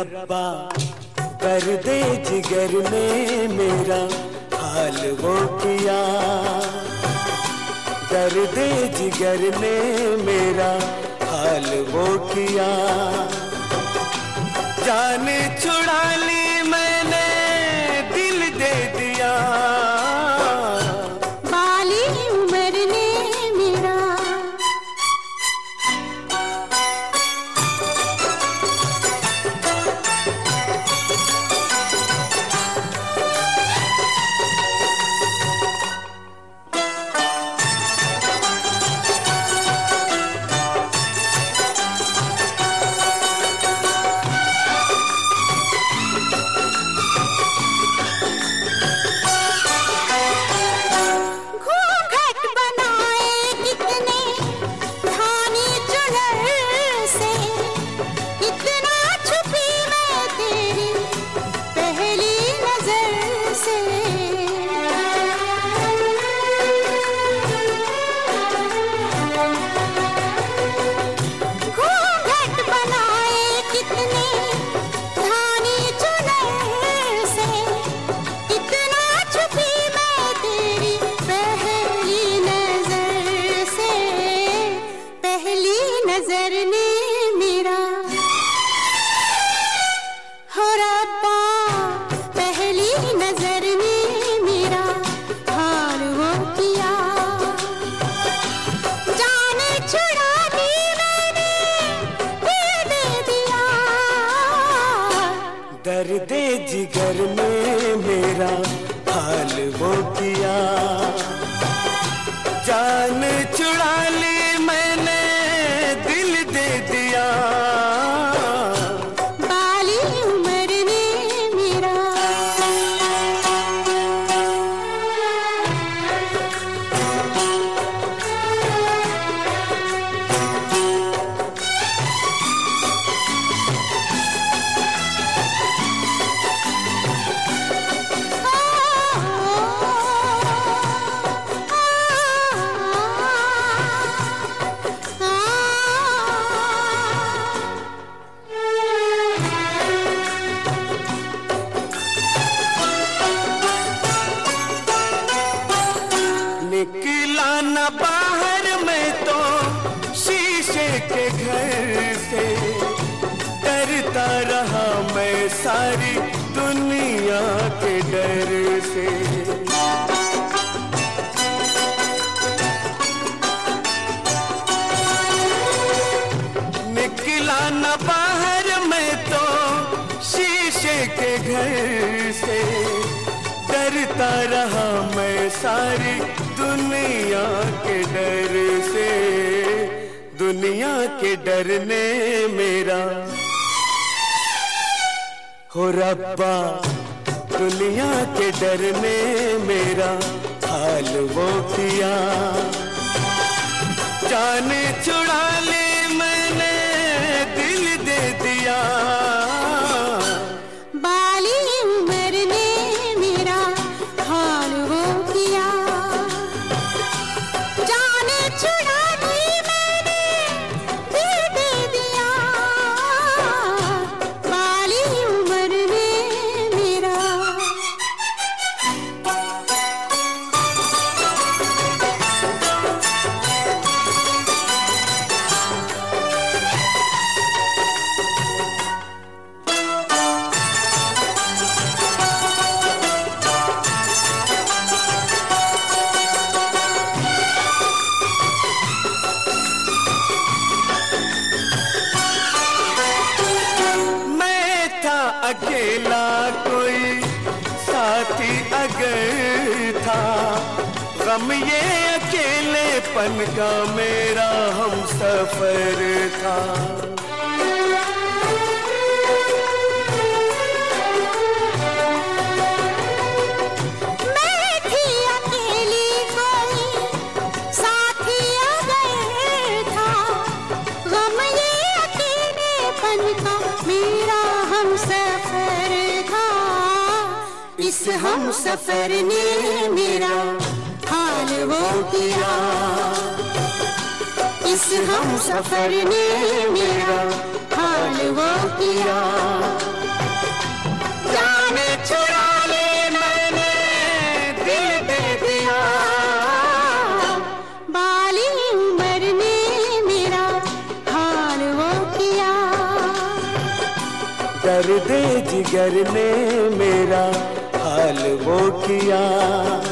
रब्बा, कर दे जिगर में मेरा हाल वो किया। कर दे जिगर ने मेरा हाल वो किया। जान छुड़ा ली मैं दर्द जिगर में मेरा हाल वो किया। जान छुड़ा के घर से डरता रहा मैं सारी दुनिया के डर से। निकला न बाहर में तो शीशे के घर से डरता रहा मैं सारी दुनिया के डर से। दुनिया के डरने मेरा। हो रब्बा, दुनिया के डरने मेरा। हाल वो किया जाने छुड़ा अकेला कोई साथी अगर था। गम ये अकेले पन का मेरा हम सफ़र था। इस हम सफ़र ने मेरा हाल वो किया। इस हम सफ़र ने मेरा हाल वो किया। मेरा वो किया। दर्द जिगर ने मेरा हाल वो किया।